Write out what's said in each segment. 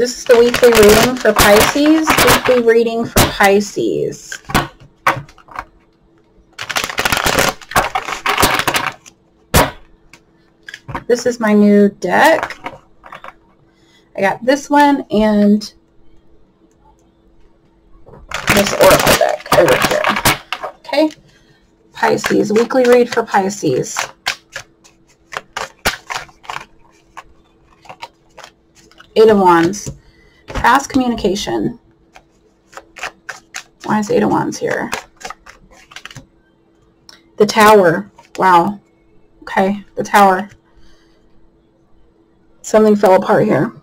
This is the weekly reading for Pisces. Weekly reading for Pisces. This is my new deck. I got this one and this Oracle deck over here. Okay. Pisces. Weekly read for Pisces. Eight of Wands. Fast communication. Why is Eight of Wands here? The Tower. Wow. Okay, the Tower. Something fell apart here.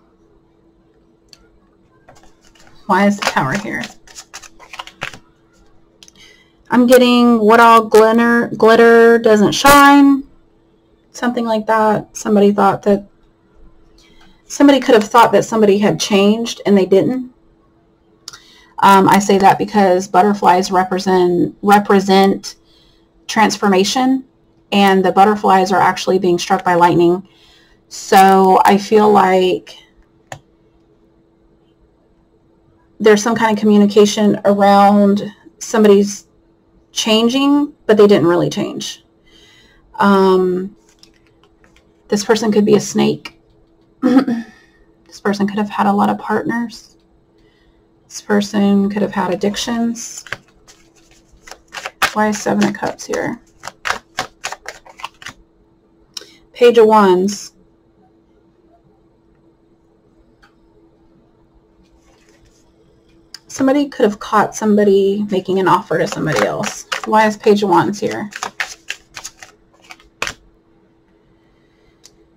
Why is the Tower here? I'm getting what all glitter glitter doesn't shine. Something like that. Somebody thought that somebody could have thought that somebody had changed and they didn't. Um, I say that because butterflies represent represent transformation and the butterflies are actually being struck by lightning. So I feel like there's some kind of communication around somebody's changing, but they didn't really change. Um, this person could be a snake this person could have had a lot of partners. This person could have had addictions. Why is Seven of Cups here? Page of Wands. Somebody could have caught somebody making an offer to somebody else. Why is Page of Wands here?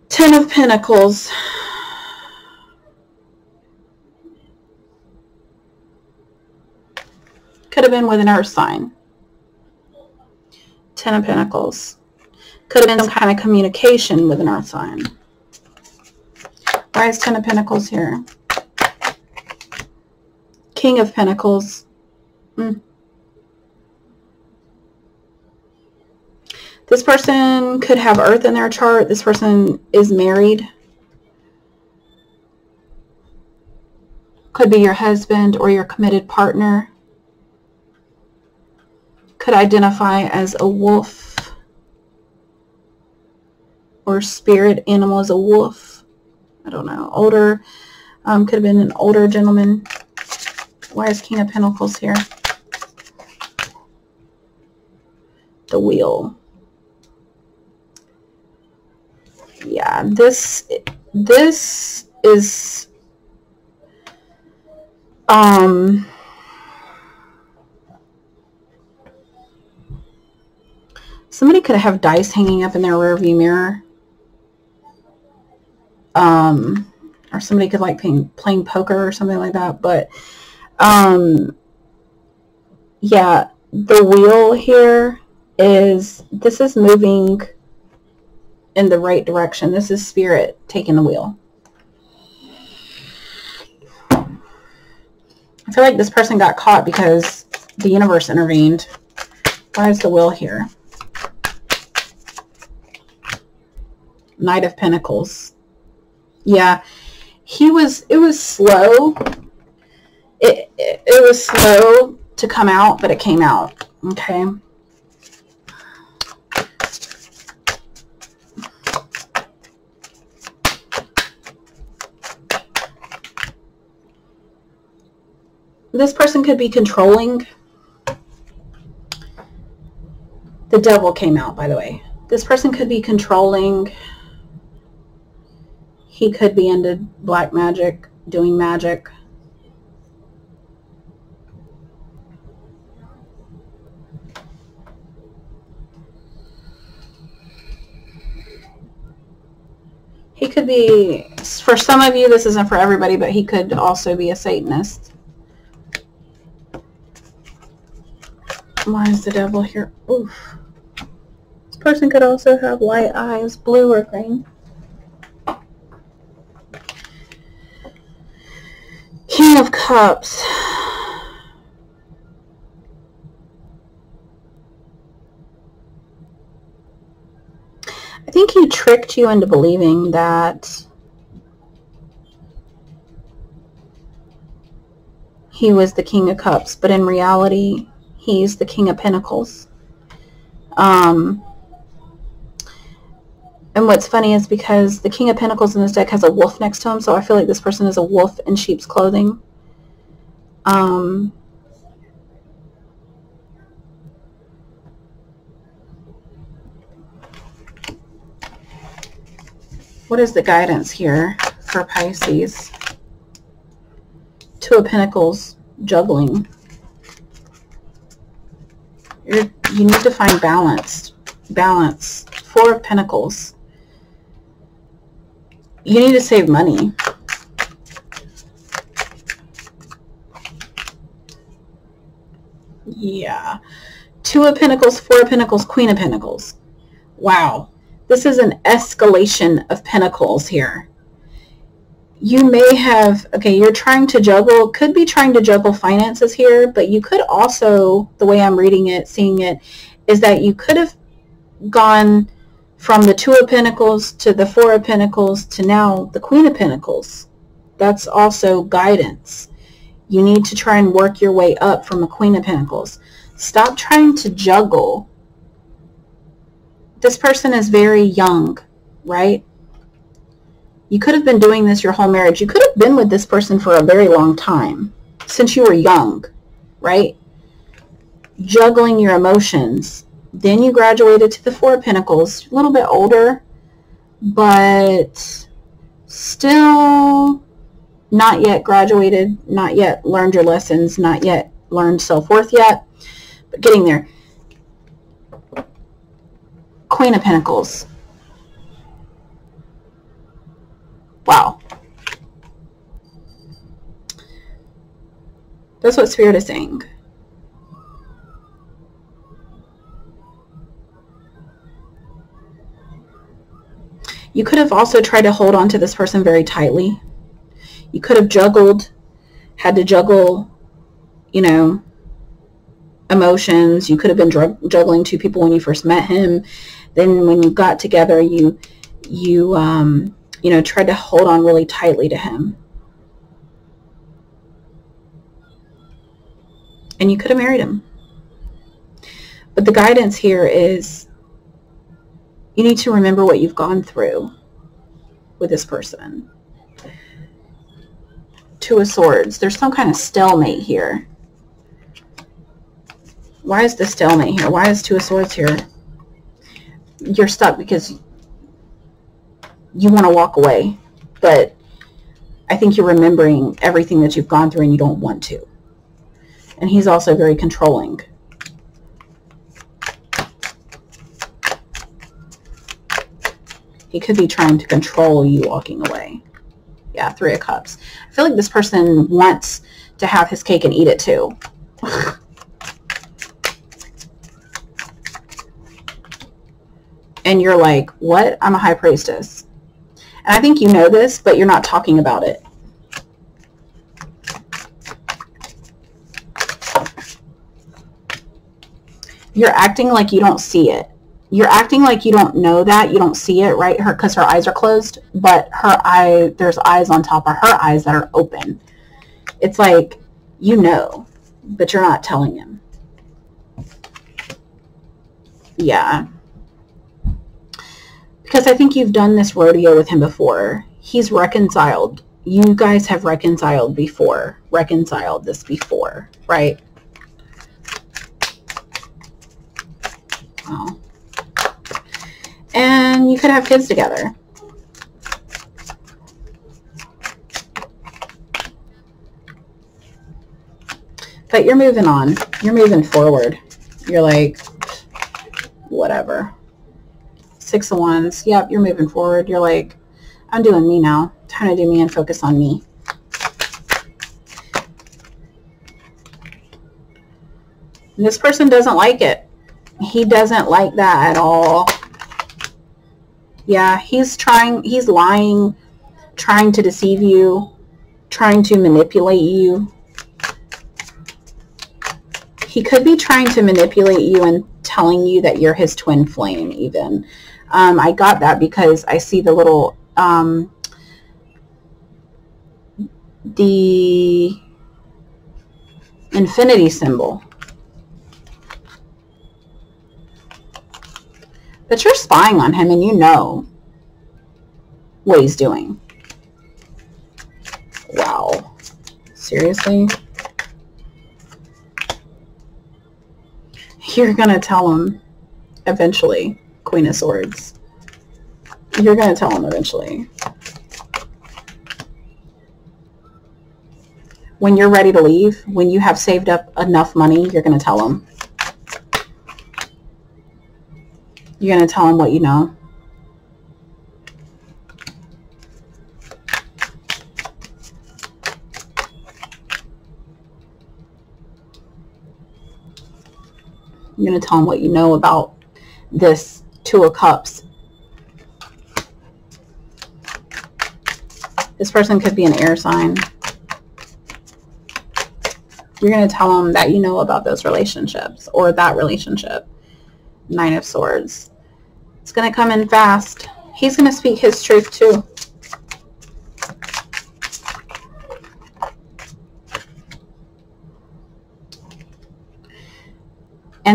Ten of Pentacles. Could have been with an earth sign. Ten of Pentacles. Could have been some kind of communication with an earth sign. Why is Ten of Pentacles here? King of Pentacles. Mm. This person could have earth in their chart. This person is married. Could be your husband or your committed partner. Could identify as a wolf or spirit animal as a wolf. I don't know. Older. Um, could have been an older gentleman. Why is King of Pentacles here? The wheel. Yeah, this this is um somebody could have dice hanging up in their rearview mirror. Um or somebody could like playing playing poker or something like that, but um yeah, the wheel here is this is moving in the right direction. This is spirit taking the wheel. I feel like this person got caught because the universe intervened. Why is the wheel here? Knight of Pentacles. Yeah, he was, it was slow. It, it, it was slow to come out, but it came out. Okay. This person could be controlling. The devil came out, by the way. This person could be controlling. He could be into black magic, doing magic. He could be, for some of you, this isn't for everybody, but he could also be a Satanist. Why is the devil here? Oof. This person could also have light eyes, blue or green. King of Cups. I think he tricked you into believing that he was the King of Cups, but in reality, he's the King of Pentacles. Um, and what's funny is because the King of Pentacles in this deck has a wolf next to him, so I feel like this person is a wolf in sheep's clothing. Um, what is the guidance here for Pisces? Two of Pentacles, juggling. You're, you need to find balance. Balance. Four of Pentacles. You need to save money. Yeah. Two of Pentacles, Four of Pentacles, Queen of Pentacles. Wow. This is an escalation of Pentacles here you may have, okay, you're trying to juggle, could be trying to juggle finances here, but you could also, the way I'm reading it, seeing it, is that you could have gone from the Two of Pentacles to the Four of Pentacles to now the Queen of Pentacles. That's also guidance. You need to try and work your way up from the Queen of Pentacles. Stop trying to juggle. This person is very young, right? You could have been doing this your whole marriage. You could have been with this person for a very long time, since you were young, right? Juggling your emotions. Then you graduated to the Four of Pentacles, a little bit older, but still not yet graduated, not yet learned your lessons, not yet learned self-worth yet, but getting there. Queen of Pentacles. Wow. That's what Spirit is saying. You could have also tried to hold on to this person very tightly. You could have juggled, had to juggle, you know, emotions. You could have been juggling two people when you first met him. Then when you got together, you, you, um, you know, tried to hold on really tightly to him. And you could have married him. But the guidance here is you need to remember what you've gone through with this person. Two of Swords. There's some kind of stalemate here. Why is the stalemate here? Why is Two of Swords here? You're stuck because you want to walk away, but I think you're remembering everything that you've gone through and you don't want to. And he's also very controlling. He could be trying to control you walking away. Yeah, Three of Cups. I feel like this person wants to have his cake and eat it too. and you're like, what? I'm a high priestess. And I think you know this, but you're not talking about it. You're acting like you don't see it. You're acting like you don't know that. You don't see it, right? Her because her eyes are closed, but her eye there's eyes on top of her eyes that are open. It's like you know, but you're not telling him. Yeah because I think you've done this rodeo with him before. He's reconciled. You guys have reconciled before, reconciled this before, right? Oh. And you could have kids together. But you're moving on. You're moving forward. You're like, whatever. Six of Wands. Yep, you're moving forward. You're like, I'm doing me now. Time to do me and focus on me. And this person doesn't like it. He doesn't like that at all. Yeah, he's trying, he's lying, trying to deceive you, trying to manipulate you. He could be trying to manipulate you and telling you that you're his twin flame even. Um, I got that because I see the little, um, the, infinity symbol. But you're spying on him and you know what he's doing. Wow. Seriously? You're going to tell him eventually, Queen of Swords. You're going to tell him eventually. When you're ready to leave, when you have saved up enough money, you're going to tell him. You're going to tell him what you know. You're going to tell him what you know about this Two of Cups. This person could be an air sign. You're going to tell them that you know about those relationships or that relationship. Nine of Swords. It's going to come in fast. He's going to speak his truth too.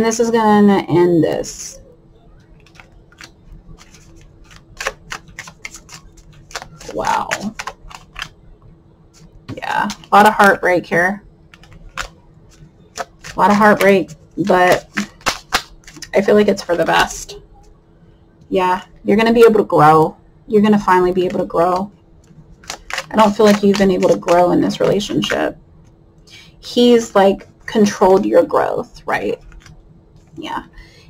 This is going to end this. Wow. Yeah, a lot of heartbreak here. A lot of heartbreak, but I feel like it's for the best yeah, you're going to be able to grow. You're going to finally be able to grow. I don't feel like you've been able to grow in this relationship. He's like controlled your growth, right? Yeah.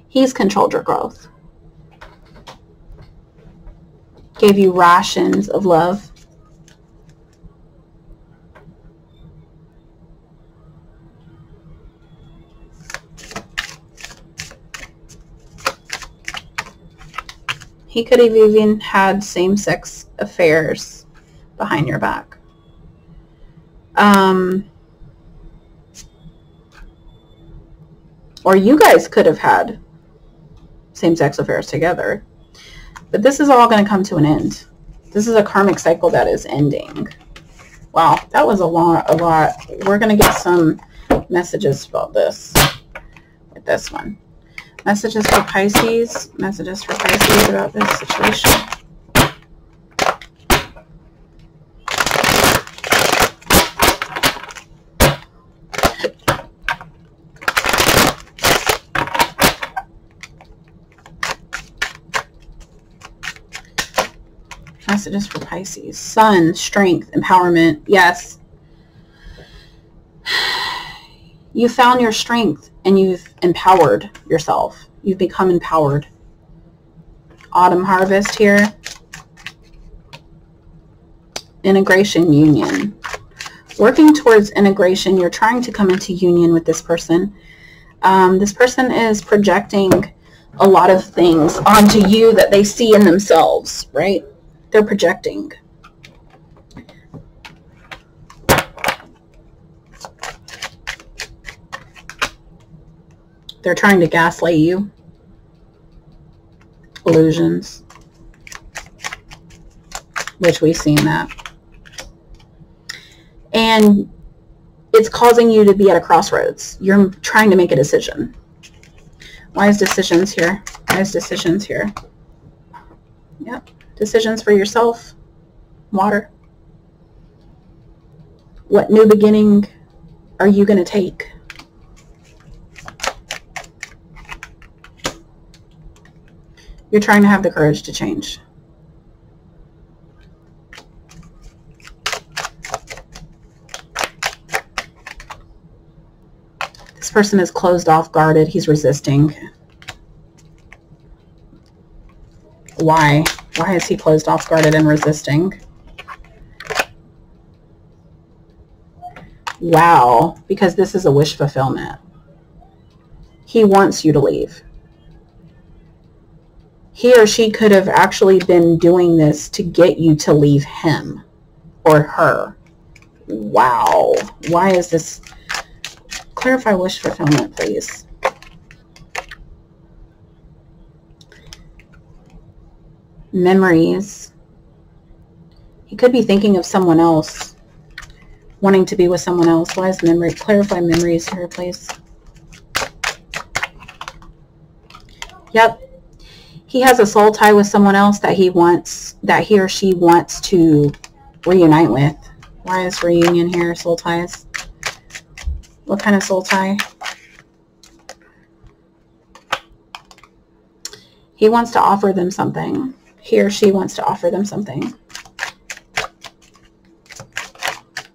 He's controlled your growth. Gave you rations of love. He could have even had same-sex affairs behind your back. Um, or you guys could have had same-sex affairs together. But this is all going to come to an end. This is a karmic cycle that is ending. Wow, that was a lot. A lot. We're going to get some messages about this with this one. Messages for Pisces. Messages for Pisces about this situation. Messages for Pisces. Sun, strength, empowerment. Yes. You found your strength and you've empowered yourself. You've become empowered. Autumn harvest here. Integration union. Working towards integration, you're trying to come into union with this person. Um, this person is projecting a lot of things onto you that they see in themselves, right? They're projecting. They're trying to gaslight you. Illusions. Which we've seen that. And it's causing you to be at a crossroads. You're trying to make a decision. Is decisions here? Is decisions here? Yep. Decisions for yourself. Water. What new beginning are you going to take? You're trying to have the courage to change. This person is closed off, guarded. He's resisting. Why? Why is he closed off, guarded, and resisting? Wow, because this is a wish fulfillment. He wants you to leave he or she could have actually been doing this to get you to leave him or her. Wow. Why is this? Clarify wish fulfillment, please. Memories. He could be thinking of someone else wanting to be with someone else. Why is memory? Clarify memories here, please. Yep. He has a soul tie with someone else that he wants, that he or she wants to reunite with. Why is reunion here, soul ties? What kind of soul tie? He wants to offer them something. He or she wants to offer them something.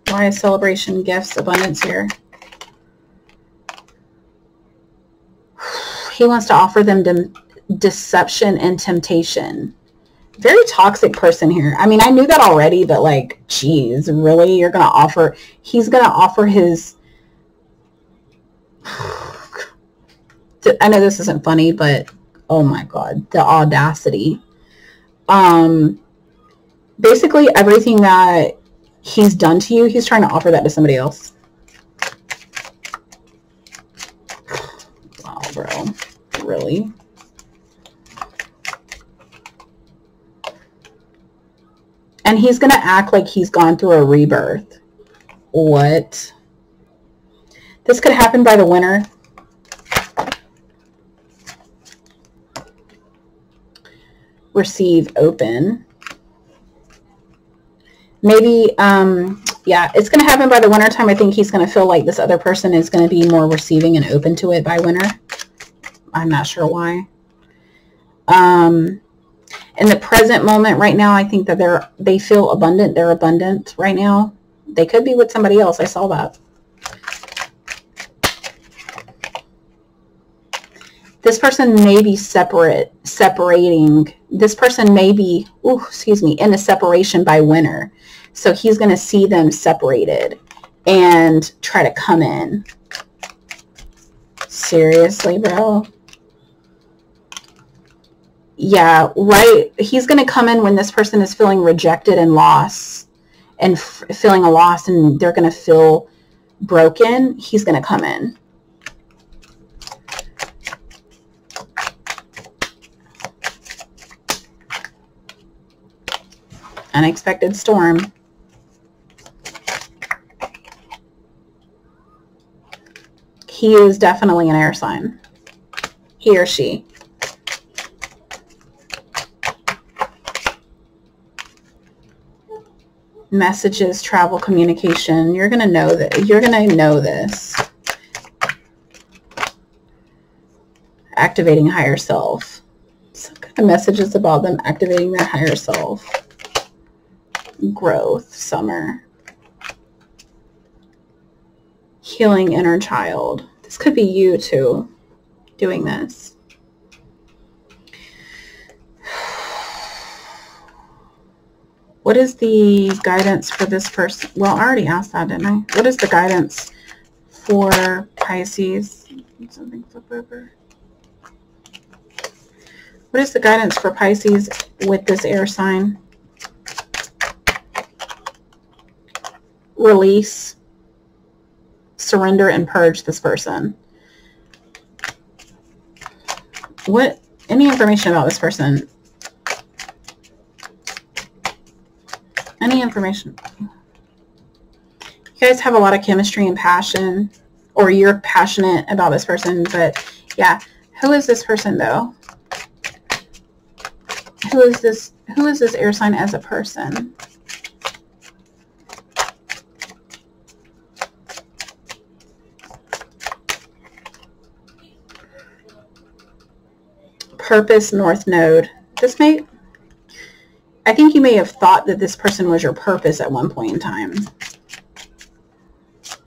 Why is celebration, gifts, abundance here? He wants to offer them de deception and temptation. Very toxic person here. I mean, I knew that already, but like, geez, really? You're going to offer, he's going to offer his, I know this isn't funny, but oh my God, the audacity. Um, basically everything that he's done to you, he's trying to offer that to somebody else. Wow, bro. Really? And he's going to act like he's gone through a rebirth. What? This could happen by the winter. Receive open. Maybe, um, yeah, it's going to happen by the winter time. I think he's going to feel like this other person is going to be more receiving and open to it by winter. I'm not sure why. Um, in the present moment right now, I think that they're, they feel abundant. They're abundant right now. They could be with somebody else. I saw that. this person may be separate, separating. This person may be, ooh, excuse me, in a separation by winter. So he's going to see them separated and try to come in. Seriously, bro? Yeah, right. He's going to come in when this person is feeling rejected and lost and feeling a loss and they're going to feel broken. He's going to come in. Unexpected storm. He is definitely an air sign. He or she. Messages, travel, communication. You're going to know that. You're going to know this. Activating higher self. Some kind of messages about them activating their higher self growth, summer. Healing inner child. This could be you too doing this. What is the guidance for this person? Well, I already asked that, didn't I? What is the guidance for Pisces? Something flip over. What is the guidance for Pisces with this air sign? Release, surrender, and purge this person. What, any information about this person? Any information? You guys have a lot of chemistry and passion, or you're passionate about this person, but yeah, who is this person though? Who is this, who is this air sign as a person? Purpose north node. This may, I think you may have thought that this person was your purpose at one point in time.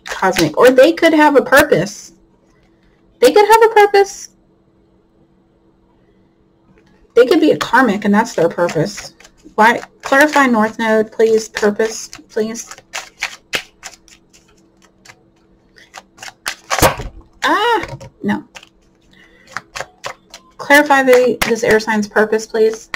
Cosmic. Or they could have a purpose. They could have a purpose. They could be a karmic and that's their purpose. Why? Clarify north node, please. Purpose, please. Ah, no. Clarify the, this air sign's purpose, please.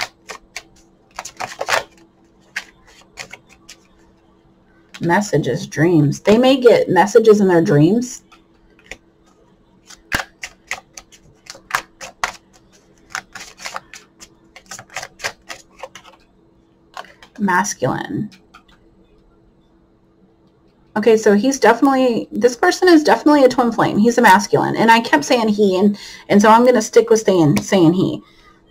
Messages, dreams. They may get messages in their dreams. Masculine. Okay, so he's definitely, this person is definitely a twin flame. He's a masculine. And I kept saying he, and, and so I'm going to stick with saying, saying he.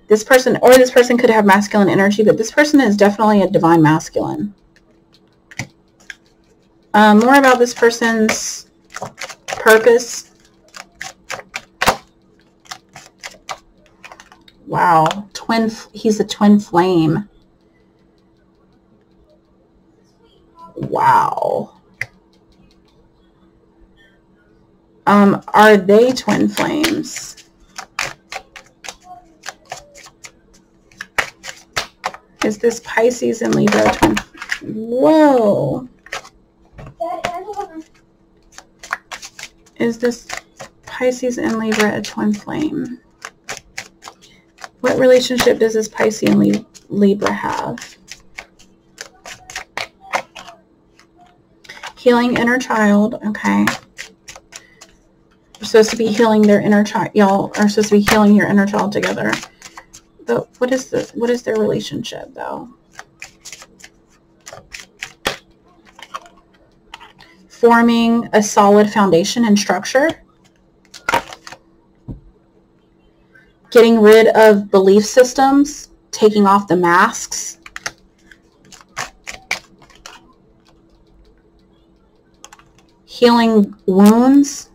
This person, or this person could have masculine energy, but this person is definitely a divine masculine. Um, more about this person's purpose. Wow, twin, he's a twin flame. Wow. Um, are they twin flames? Is this Pisces and Libra twin? Whoa. Is this Pisces and Libra a twin flame? What relationship does this Pisces and Libra have? Healing inner child, okay. Supposed to be healing their inner child. Y'all are supposed to be healing your inner child together. But what is the what is their relationship though? Forming a solid foundation and structure. Getting rid of belief systems, taking off the masks. Healing wounds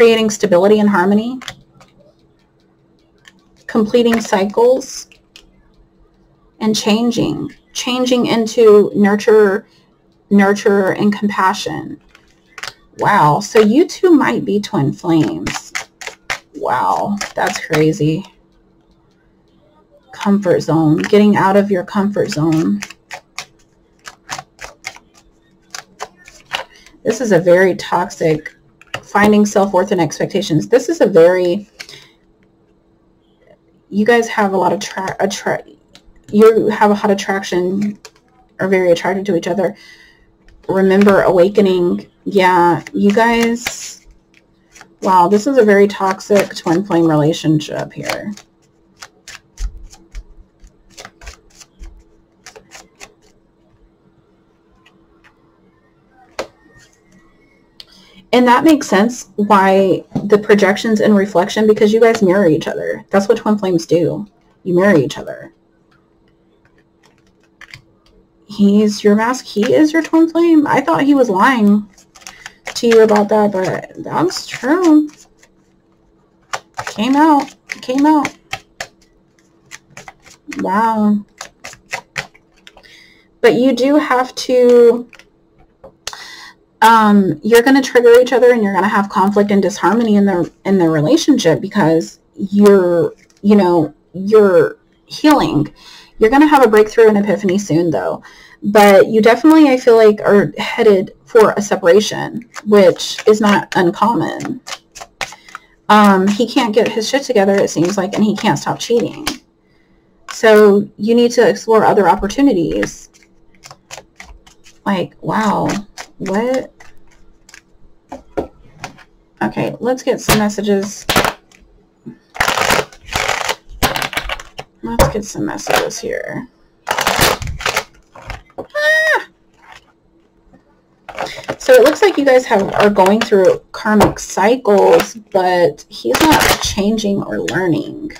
creating stability and harmony, completing cycles, and changing, changing into nurture, nurture and compassion. Wow. So you two might be twin flames. Wow. That's crazy. Comfort zone, getting out of your comfort zone. This is a very toxic finding self-worth and expectations. This is a very, you guys have a lot of, tra attra you have a hot attraction, are very attracted to each other. Remember awakening. Yeah, you guys, wow, this is a very toxic twin flame relationship here. And that makes sense why the projections and reflection, because you guys mirror each other. That's what twin flames do. You mirror each other. He's your mask. He is your twin flame. I thought he was lying to you about that, but that's true. Came out. Came out. Wow. But you do have to um, you're going to trigger each other and you're going to have conflict and disharmony in their in their relationship because you're you know you're healing. You're going to have a breakthrough and epiphany soon though. But you definitely i feel like are headed for a separation which is not uncommon. Um, he can't get his shit together it seems like and he can't stop cheating. So you need to explore other opportunities like wow what? Okay, let's get some messages. Let's get some messages here. Ah! So it looks like you guys have are going through karmic cycles, but he's not changing or learning.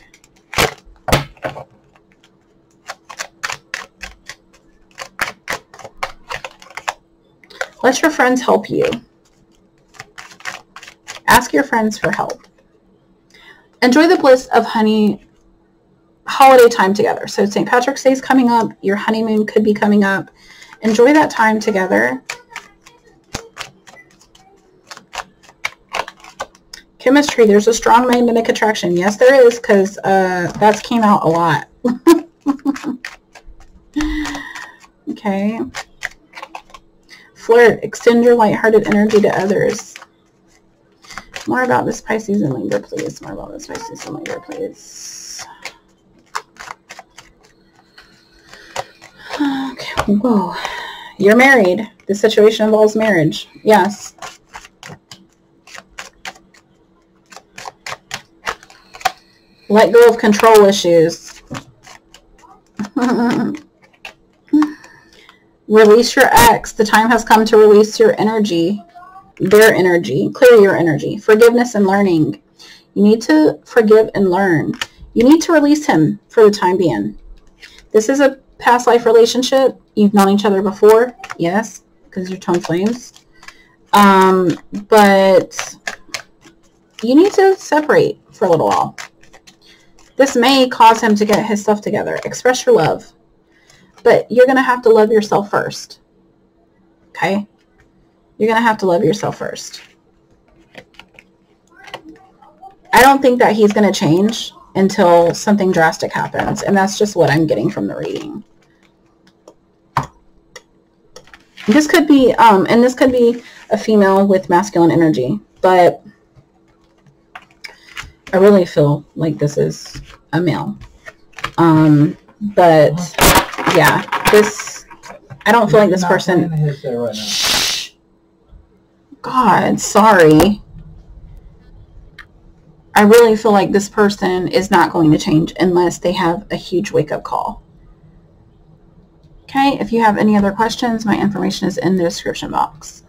Let your friends help you. Ask your friends for help. Enjoy the bliss of honey holiday time together. So St. Patrick's Day is coming up. Your honeymoon could be coming up. Enjoy that time together. Chemistry, there's a strong magnetic attraction. Yes, there is, because uh, that's came out a lot. okay. Flirt. Extend your lighthearted energy to others. More about this Pisces and Libra, please. More about this Pisces and Libra, please. Okay. Whoa. You're married. This situation involves marriage. Yes. Let go of control issues. Release your ex. The time has come to release your energy, their energy, clear your energy. Forgiveness and learning. You need to forgive and learn. You need to release him for the time being. This is a past life relationship. You've known each other before. Yes, because you're flames. Um, but you need to separate for a little while. This may cause him to get his stuff together. Express your love. But you're going to have to love yourself first. Okay? You're going to have to love yourself first. I don't think that he's going to change until something drastic happens. And that's just what I'm getting from the reading. This could be, um, and this could be a female with masculine energy, but I really feel like this is a male. Um, but yeah, this, I don't feel like this person. Right God, sorry. I really feel like this person is not going to change unless they have a huge wake-up call. Okay, if you have any other questions, my information is in the description box.